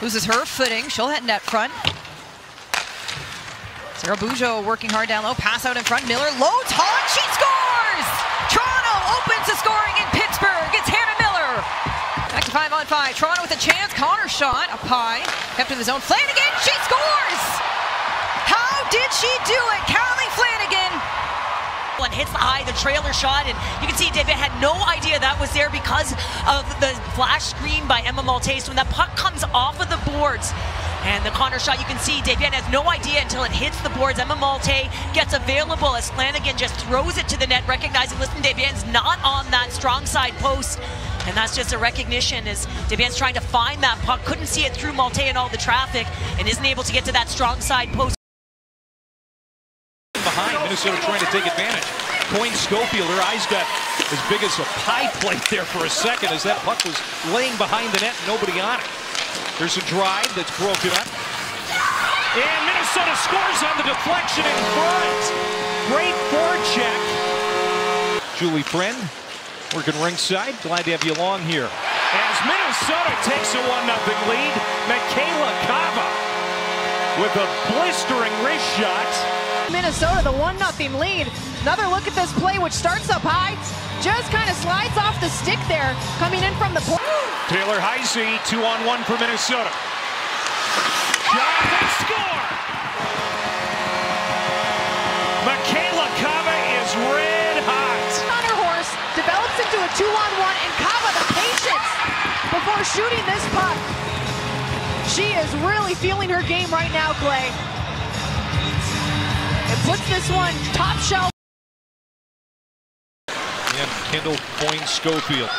Loses her footing. She'll hit net front. Sarah Bujo working hard down low. Pass out in front. Miller loads hard. She scores! Toronto opens the scoring in Pittsburgh. It's Hannah Miller. Back to five on five. Toronto with a chance. Connor shot up high. Kept in the zone. Flanagan. She scores! Hits the trailer shot, and you can see David had no idea that was there because of the flash screen by Emma Maltais. When that puck comes off of the boards, and the Connor shot, you can see Desbiens has no idea until it hits the boards. Emma Maltais gets available as Flanagan just throws it to the net, recognizing, listen, Desbiens's not on that strong side post. And that's just a recognition as Desbiens's trying to find that puck, couldn't see it through Maltais and all the traffic, and isn't able to get to that strong side post. Minnesota trying to take advantage. Coyne Schofield, her eyes got as big as a pie plate there for a second as that puck was laying behind the net, nobody on it. There's a drive that's broken up. And Minnesota scores on the deflection in front. Great forecheck. Julie Friend working ringside. Glad to have you along here. As Minnesota takes a 1-0 lead, Michela Cava with a blistering wrist shot. Minnesota, the 1 0 lead. Another look at this play, which starts up high, just kind of slides off the stick there, coming in from the point. Taylor Heise, two on one for Minnesota. Shot and score! Michela Cava is red hot. On her horse, develops into a two on one, and Cava, the patience before shooting this puck. She is really feeling her game right now, Clay puts this one top shelf. And Kendall Coyne Schofield.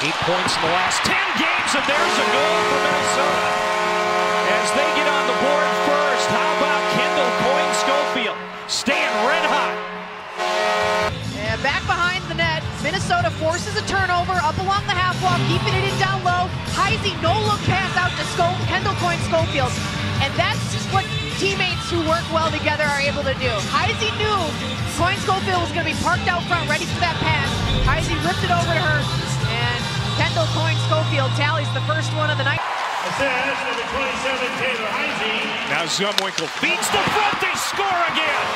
Eight points in the last 10 games, and there's a goal for Minnesota. As they get on the board first, how about Kendall Coyne Schofield staying red hot? And back behind the net, Minnesota forces a turnover up along the half wall, keeping it in down low. Heise no look pass out to Sco Kendall Coyne Schofield. And that's just what teammates who work well together are able to do. Heise knew Coyne Schofield was going to be parked out front, ready for that pass. Heise ripped it over to her, and Kendall Coyne Schofield tallies the first one of the night. Assist number 27, Taylor Heise. Now Zumwinkle beats the front, they score again!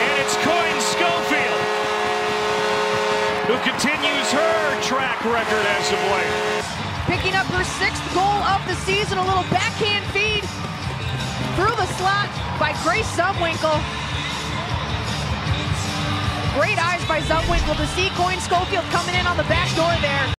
And it's Coyne Schofield, who continues her track record as of late picking up her sixth goal of the season. A little backhand feed through the slot by Grace Zumwinkle. Great eyes by Zumwinkle to see Coyne Schofield coming in on the back door there.